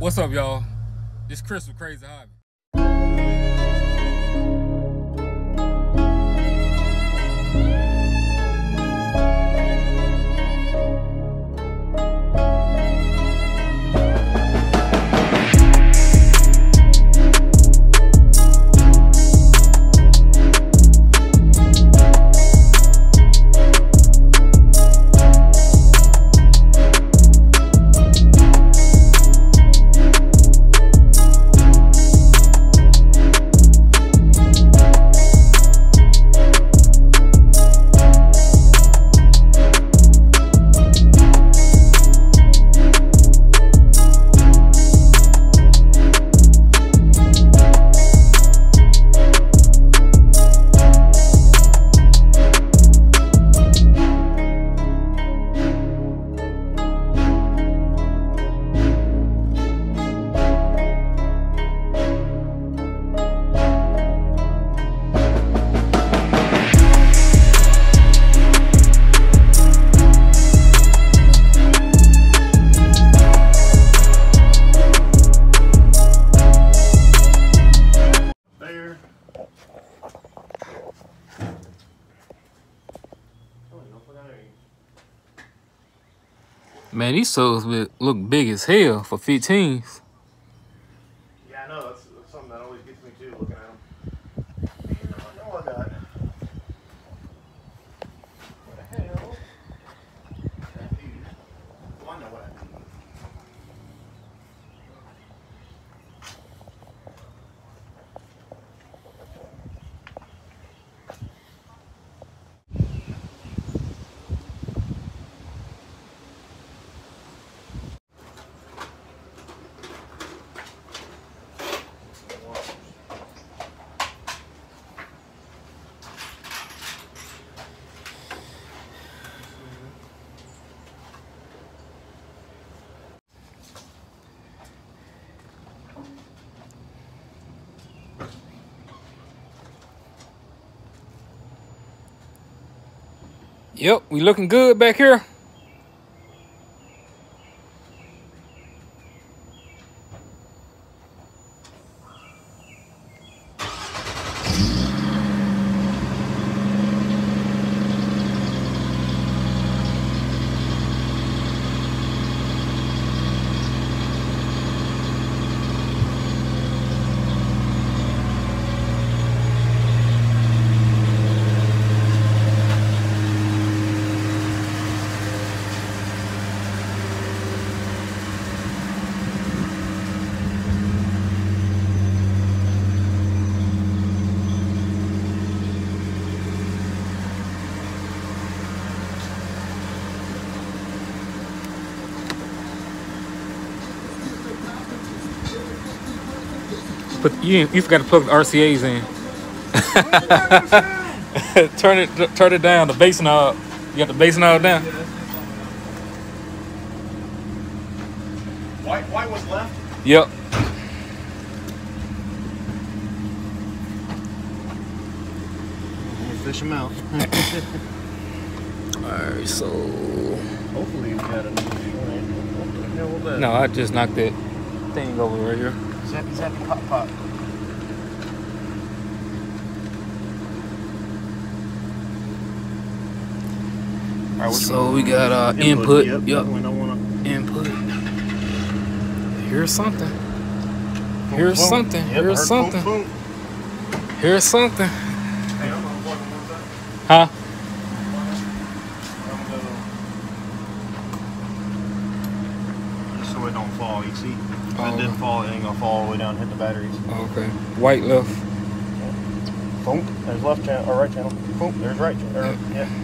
What's up, y'all? This Chris with Crazy Hobby. Man, these souls look big as hell for 15s. Yeah, I know. That's, that's something that always gets me too, looking at them. I know I got. What the hell? Well, I know what I need. Yep, we looking good back here. But you you forgot to plug the RCA's in. turn it turn it down. The bass knob. You got the bass knob down. White, white was left. Yep. Fish them out. Alright, so Hopefully you got enough. Yeah, what that? no, I just knocked that thing over right here. Zappy, zappy, pop, pop. All right, which So we got uh input. Yep. Yep. that one I wanna. Input. Here's something. Here's Boom, boom. something. Yep, Here's something. Boom, boom. Here's something. Hey, I'm gonna plug them one side. Huh? I'm gonna go- Just so it oh, don't fall, you see? If Oh. it did fall, it ain't gonna fall all the way down and hit the batteries. Oh, okay. White left. Boom, there's left channel, or right channel. Boom, there's right channel. Yeah. Turn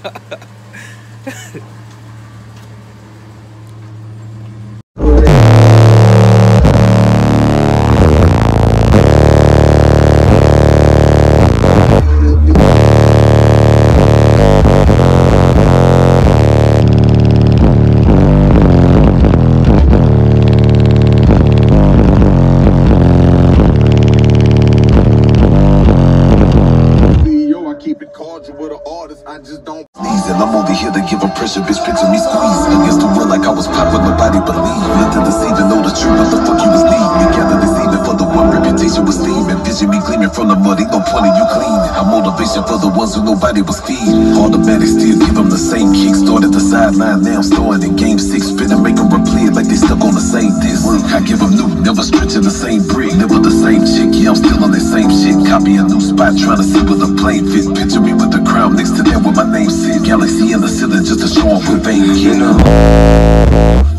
body here to give pressure, Bitch, picture me squeeze. Against the world like I was pop nobody believe Lived deceiving, know the truth, what the fuck you was need Me gather this for the one reputation was steaming. Vision me gleaming from the mud, ain't no point in you clean I'm motivation for the ones who nobody was feeding. Automatic still give them the same kick Started the sideline, now I'm starting in game six. Spinning, make them replay like they stuck on the same disc. I give them new, never stretching the same brick. Never the same chick, yeah I'm still on the same shit. Copy a new spot, trying to see where the plane fit. Picture me with the crown ceiling just a show off with vain kid.